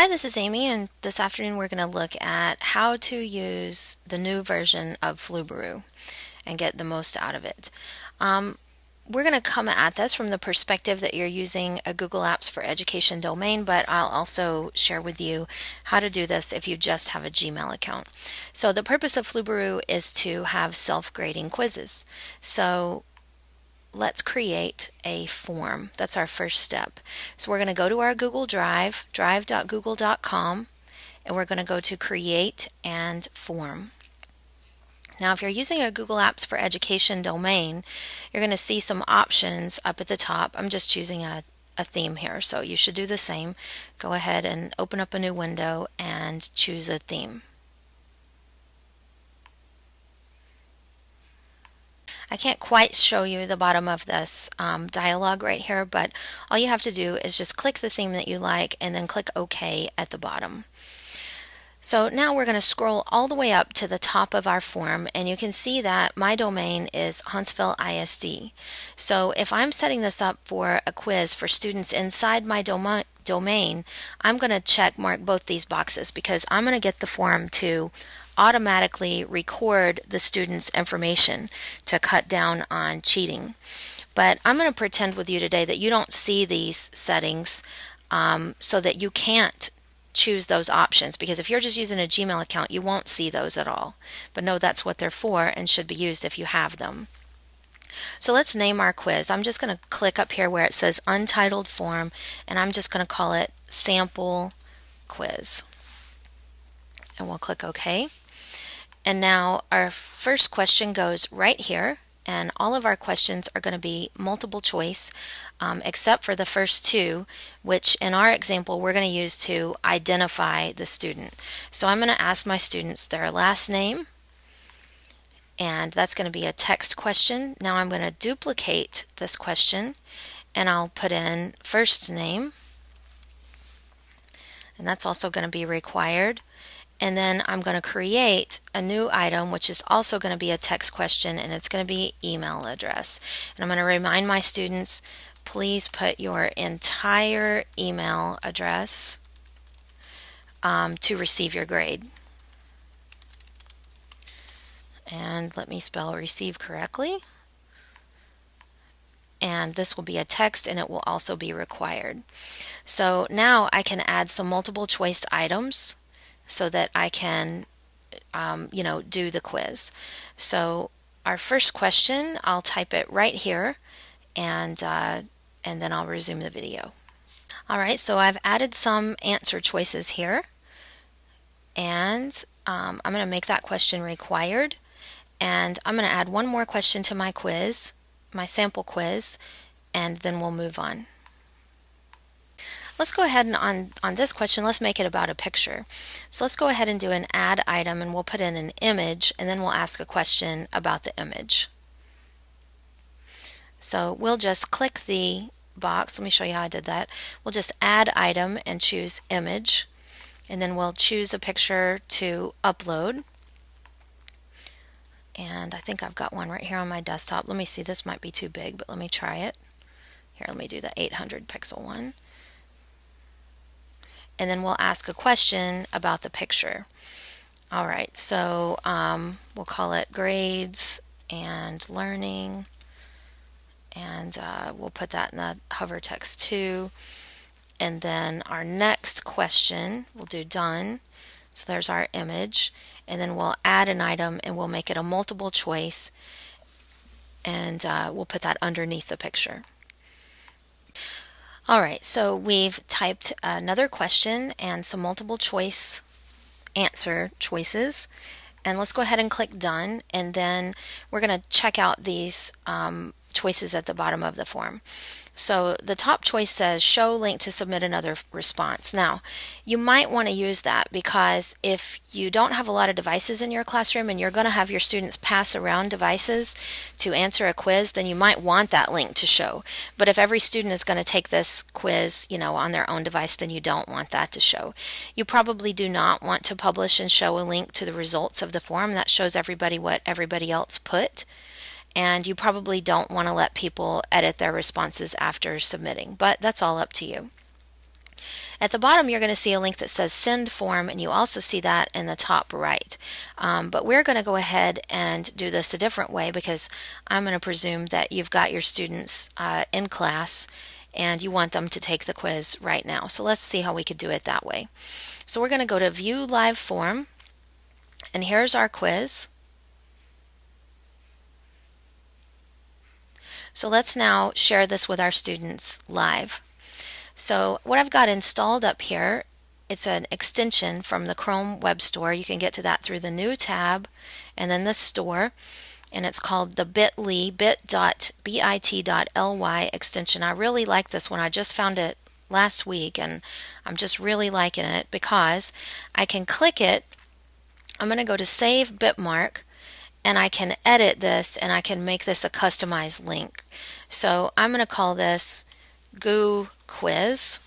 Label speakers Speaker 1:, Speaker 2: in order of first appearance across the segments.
Speaker 1: Hi, this is Amy, and this afternoon we're going to look at how to use the new version of Flubaroo and get the most out of it. Um, we're going to come at this from the perspective that you're using a Google Apps for Education domain, but I'll also share with you how to do this if you just have a Gmail account. So the purpose of Flubaroo is to have self-grading quizzes. So let's create a form. That's our first step. So we're going to go to our Google Drive, drive.google.com, and we're going to go to Create and Form. Now, if you're using a Google Apps for Education domain, you're going to see some options up at the top. I'm just choosing a, a theme here, so you should do the same. Go ahead and open up a new window and choose a theme. I can't quite show you the bottom of this um, dialog right here, but all you have to do is just click the theme that you like and then click OK at the bottom. So now we're going to scroll all the way up to the top of our form and you can see that my domain is Huntsville ISD. So if I'm setting this up for a quiz for students inside my dom domain, I'm going to check mark both these boxes because I'm going to get the form to automatically record the student's information to cut down on cheating. But I'm going to pretend with you today that you don't see these settings um, so that you can't choose those options because if you're just using a Gmail account, you won't see those at all. But know that's what they're for and should be used if you have them. So let's name our quiz. I'm just going to click up here where it says Untitled Form and I'm just going to call it Sample Quiz. And we'll click OK. And now our first question goes right here and all of our questions are going to be multiple choice um, except for the first two which in our example we're going to use to identify the student. So I'm going to ask my students their last name and that's going to be a text question. Now I'm going to duplicate this question and I'll put in first name and that's also going to be required and then I'm going to create a new item which is also going to be a text question and it's going to be email address. And I'm going to remind my students please put your entire email address um, to receive your grade. And let me spell receive correctly. And this will be a text and it will also be required. So now I can add some multiple choice items so that I can, um, you know, do the quiz. So our first question, I'll type it right here and, uh, and then I'll resume the video. All right, so I've added some answer choices here and um, I'm going to make that question required and I'm going to add one more question to my quiz, my sample quiz, and then we'll move on. Let's go ahead and on, on this question, let's make it about a picture. So let's go ahead and do an add item and we'll put in an image and then we'll ask a question about the image. So we'll just click the box. Let me show you how I did that. We'll just add item and choose image and then we'll choose a picture to upload. And I think I've got one right here on my desktop. Let me see, this might be too big, but let me try it. Here, let me do the 800 pixel one and then we'll ask a question about the picture. All right, so um, we'll call it grades and learning, and uh, we'll put that in the hover text too. And then our next question, we'll do done. So there's our image, and then we'll add an item and we'll make it a multiple choice, and uh, we'll put that underneath the picture. All right, so we've typed another question and some multiple choice answer choices. And let's go ahead and click done. And then we're going to check out these um, choices at the bottom of the form. So the top choice says show link to submit another response. Now, you might want to use that because if you don't have a lot of devices in your classroom and you're going to have your students pass around devices to answer a quiz, then you might want that link to show. But if every student is going to take this quiz, you know, on their own device, then you don't want that to show. You probably do not want to publish and show a link to the results of the form. That shows everybody what everybody else put and you probably don't want to let people edit their responses after submitting, but that's all up to you. At the bottom, you're going to see a link that says send form, and you also see that in the top right. Um, but we're going to go ahead and do this a different way because I'm going to presume that you've got your students uh, in class and you want them to take the quiz right now. So let's see how we could do it that way. So we're going to go to View Live Form, and here's our quiz. So let's now share this with our students live. So what I've got installed up here, it's an extension from the Chrome Web Store. You can get to that through the New tab and then the Store. And it's called the bit.ly, bit.bit.ly extension. I really like this one. I just found it last week and I'm just really liking it because I can click it. I'm going to go to Save Bitmark and I can edit this and I can make this a customized link. So I'm going to call this Goo Quiz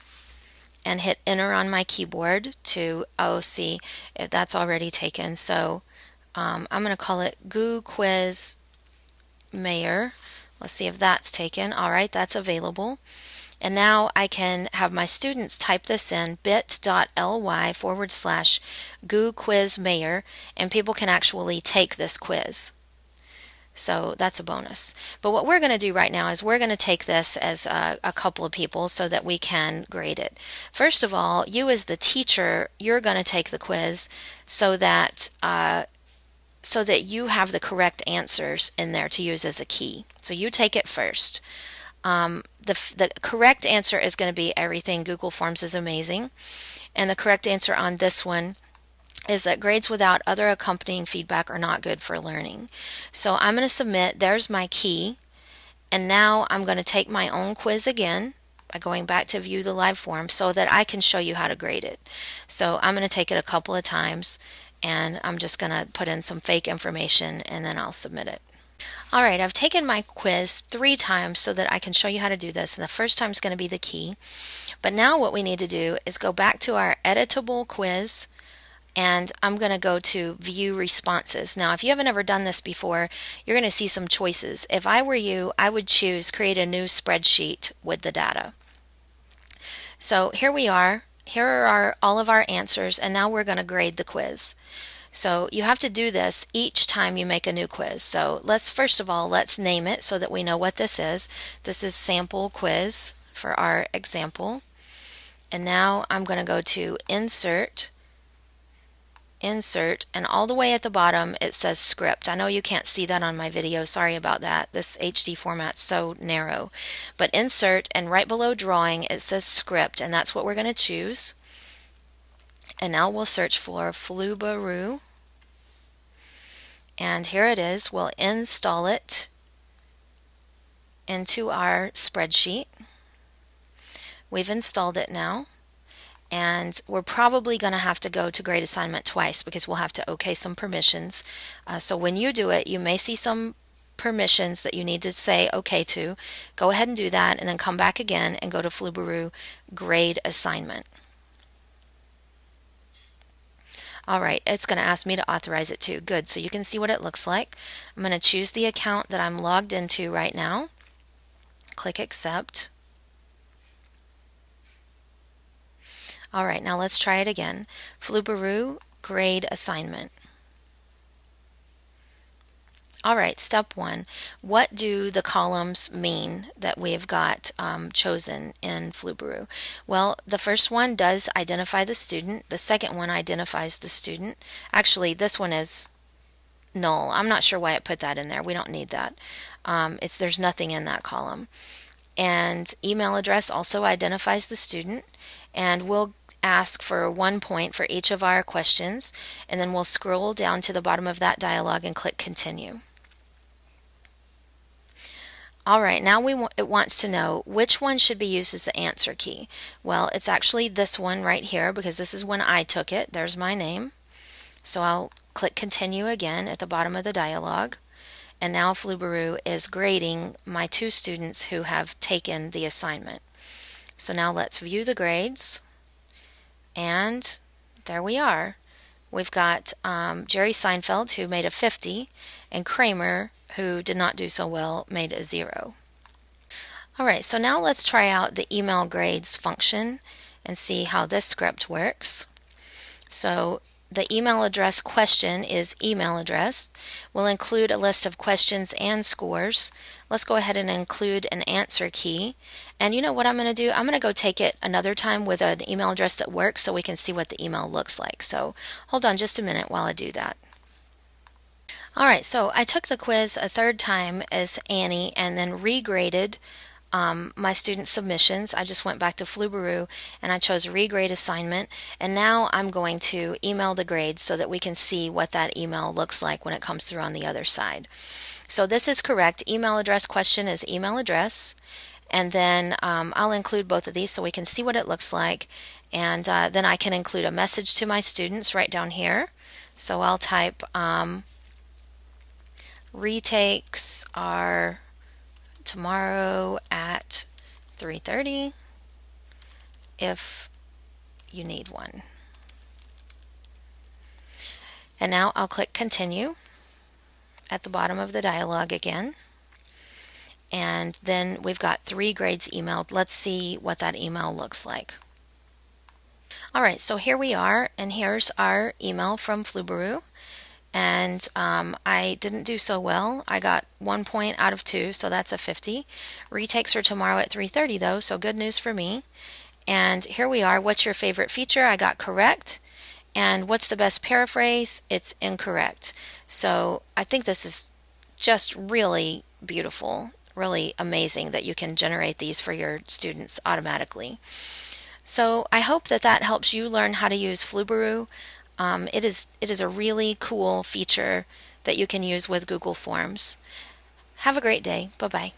Speaker 1: and hit enter on my keyboard to oh see if that's already taken. So um, I'm going to call it Goo Quiz Mayer. Let's see if that's taken. All right, that's available. And now I can have my students type this in bit.ly forward slash goo quiz mayer, and people can actually take this quiz. So that's a bonus. But what we're going to do right now is we're going to take this as a, a, couple of people so that we can grade it. First of all, you as the teacher, you're going to take the quiz so that uh, so that you have the correct answers in there to use as a key. So you take it first. Um, the, the correct answer is going to be everything Google Forms is amazing. And the correct answer on this one is that grades without other accompanying feedback are not good for learning. So I'm going to submit, there's my key, and now I'm going to take my own quiz again by going back to view the live form so that I can show you how to grade it. So I'm going to take it a couple of times and I'm just going to put in some fake information and then I'll submit it. All right, I've taken my quiz three times so that I can show you how to do this. And the first time is going to be the key. But now what we need to do is go back to our editable quiz and I'm going to go to view responses. Now, if you haven't ever done this before, you're going to see some choices. If I were you, I would choose create a new spreadsheet with the data. So here we are. Here are our, all of our answers, and now we're going to grade the quiz. So you have to do this each time you make a new quiz. So let's first of all, let's name it so that we know what this is. This is sample quiz for our example. And now I'm going to go to insert insert, and all the way at the bottom it says script. I know you can't see that on my video, sorry about that. This HD format's so narrow. But insert, and right below drawing it says script, and that's what we're going to choose. And now we'll search for Flubaroo. And here it is. We'll install it into our spreadsheet. We've installed it now and we're probably going to have to go to grade assignment twice because we'll have to okay some permissions. Uh, so when you do it, you may see some permissions that you need to say okay to. Go ahead and do that and then come back again and go to Flubaroo grade assignment. All right, it's going to ask me to authorize it too. Good, so you can see what it looks like. I'm going to choose the account that I'm logged into right now. Click accept. All right, now let's try it again. Flubaroo grade assignment. All right, step one. What do the columns mean that we've got um, chosen in Flubaroo? Well, the first one does identify the student. The second one identifies the student. Actually, this one is null. I'm not sure why it put that in there. We don't need that. Um, it's There's nothing in that column. And email address also identifies the student. And we'll ask for one point for each of our questions, and then we'll scroll down to the bottom of that dialog and click Continue. All right, now we it wants to know which one should be used as the answer key. Well, it's actually this one right here because this is when I took it. There's my name. So I'll click Continue again at the bottom of the dialog. And now Flubaroo is grading my two students who have taken the assignment. So now let's view the grades. And there we are. We've got um, Jerry Seinfeld, who made a 50, and Kramer, who did not do so well, made a 0. All right, so now let's try out the email grades function. and see how this script works. So the email address question is email address. We'll include a list of questions and scores. Let's go ahead and include an answer key. And you know what I'm going to do? I'm going to go take it another time with an email address that works so we can see what the email looks like. So hold on just a minute while I do that. All right, so I took the quiz a third time as Annie and then regraded um, my student submissions. I just went back to Flubaroo and I chose regrade assignment. And now I'm going to email the grades so that we can see what that email looks like when it comes through on the other side. So this is correct. Email address question is email address. And then um, I'll include both of these so we can see what it looks like. And uh, then I can include a message to my students right down here. So I'll type um, retakes are tomorrow at 3.30 if you need one. And now I'll click continue at the bottom of the dialog again. And then we've got three grades emailed. Let's see what that email looks like. All right, so here we are, and here's our email from Flubaroo and um, I didn't do so well. I got one point out of two, so that's a 50. Retakes are tomorrow at 3:30 though, so good news for me. And here we are. What's your favorite feature? I got correct. And what's the best paraphrase? It's incorrect. So I think this is just really beautiful, really amazing that you can generate these for your students automatically. So I hope that that helps you learn how to use Flubaroo. Um, it is it is a really cool feature that you can use with Google Forms. Have a great day. Bye bye.